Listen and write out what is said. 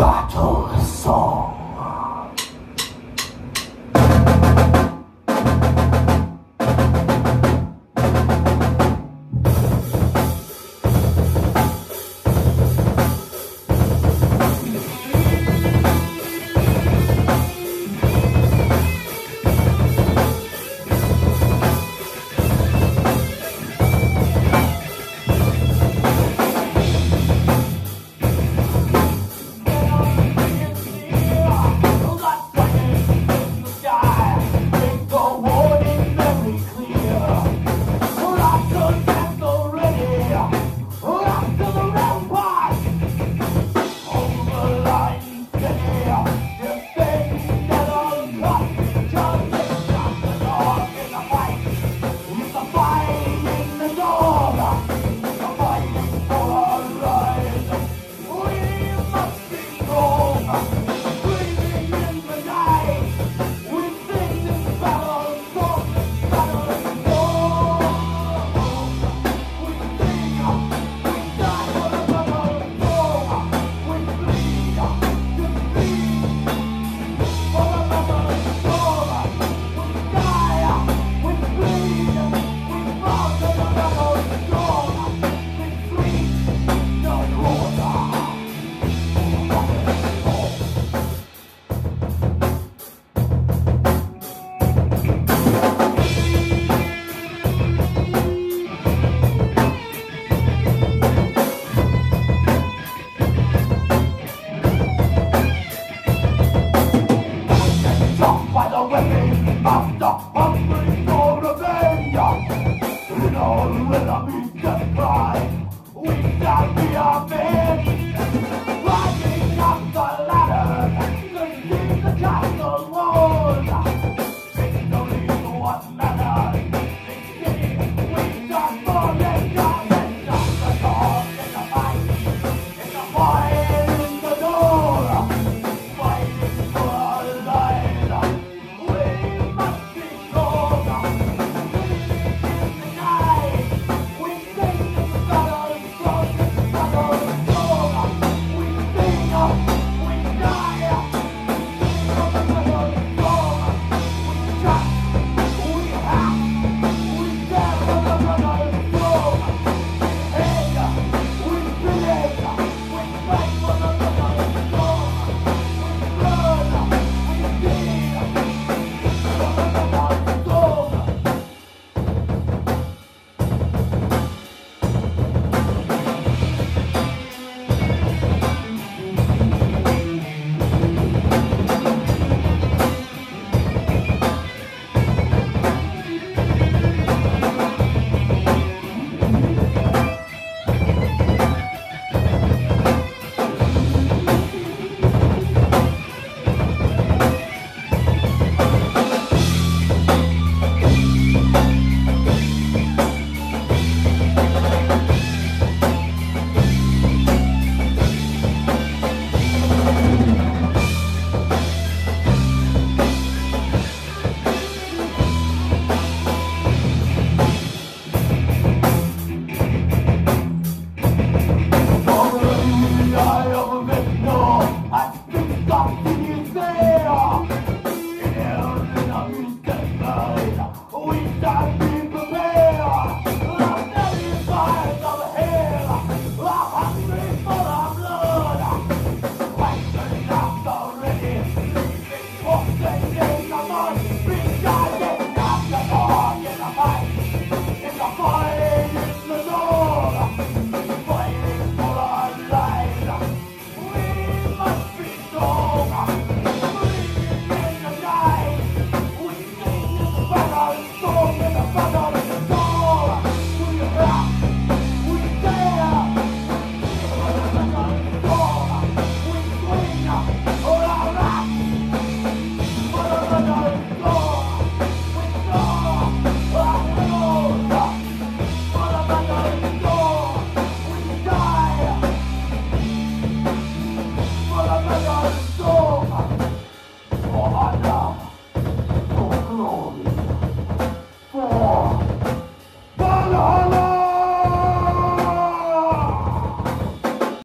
battle song.